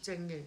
正嘅。